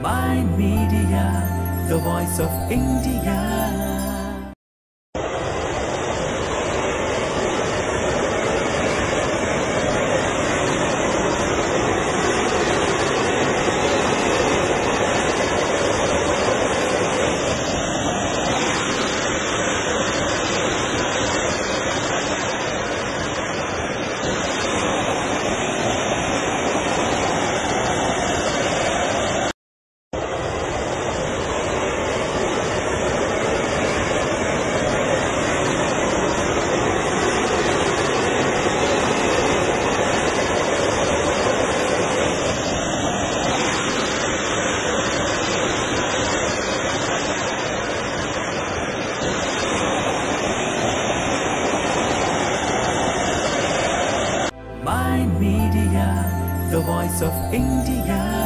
Mind Media, the voice of India. My Media, the voice of India.